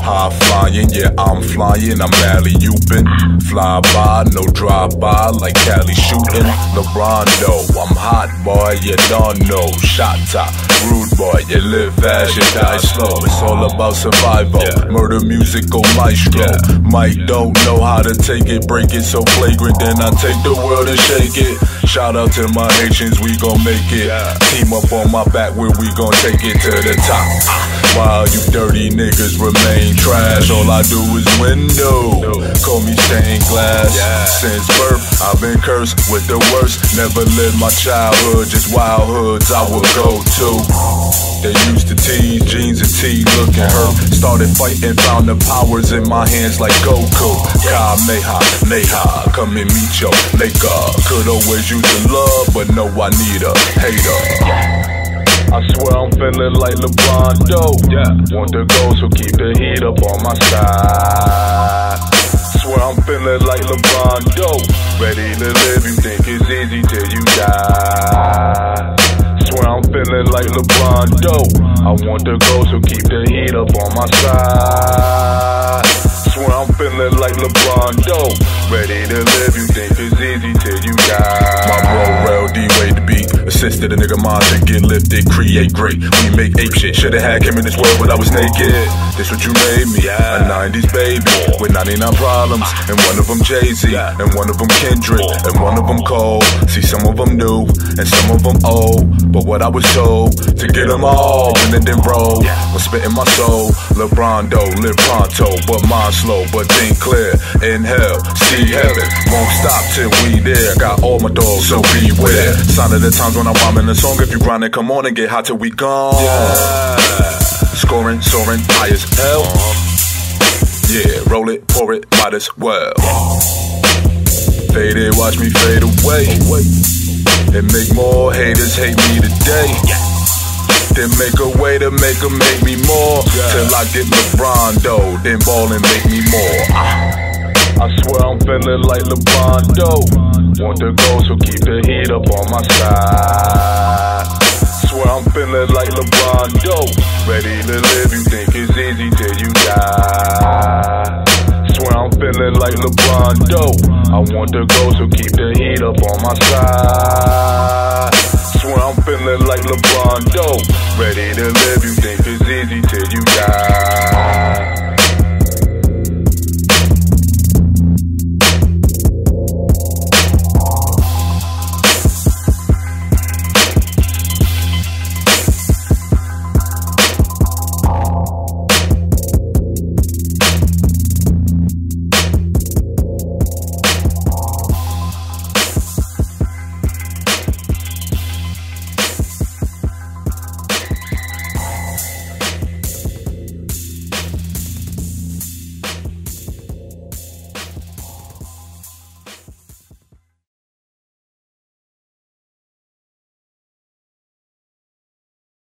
High flying, yeah, I'm flying, I'm alley ooping. Fly by, no drive by, like Cali shooting. LeBron, no, I'm hot boy, you don't know. Shot top, rude boy, you live fast, you die slow. It's all about survival. Murder musical maestro. Mike don't know how to take it, break it so flagrant, then I take the world and shake it. Shout out to my Haitians, we gon' make it. Team up on my back, where we gon' take it to the top. While you dirty niggas remain trash, all I do is window. Call me stained glass. Since birth, I've been cursed with the worst. Never lived my childhood, just wild hoods I would go to. They used to tease jeans and tea, looking hurt. Started fighting, found the powers in my hands like Goku. Kamehameha, come and meet your maker. Could always use the love, but no, I need a hater. I'm feeling like LeBron dope. Yeah. Want the goal, so keep the heat up on my side. Swear I'm feeling like LeBron dope. Ready to live, you think it's easy till you die. Swear I'm feeling like LeBron dope. I want the goal, so keep the heat up on my side. Assisted a nigga mind to get lifted, create great. We make ape shit. Should've had him in this world, but I was naked. This what you made me, a 90s baby with 99 problems, and one of them Jay Z, and one of them Kendrick, and one of them Cole. See, some of them new, and some of them old. But what I was told to get them all, and then, then roll. I'm spitting my soul. LeBron dough, live pronto, but mind slow, but think clear. Inhale, see heaven. Won't stop till we there. Got all my dogs, so beware. Sign of the times when I'm rhyming the song. If you grinding, come on and get hot till we gone. Scoring, soaring, high as hell. Yeah, roll it, pour it, might as well. Fade it, watch me fade away. And make more haters hate me today. Then make a way to make 'em make me more. Till I get LeBron dough, then ball and make me more. I swear I'm feeling like LeBron dough. Want the goal, so keep the heat up on my side. Feeling like LeBron dough. Ready to live, you think it's easy till you die. Swear I'm feeling like LeBron dough. I want the goal, so keep the heat up on my side. Swear I'm feeling like LeBron dough. Ready to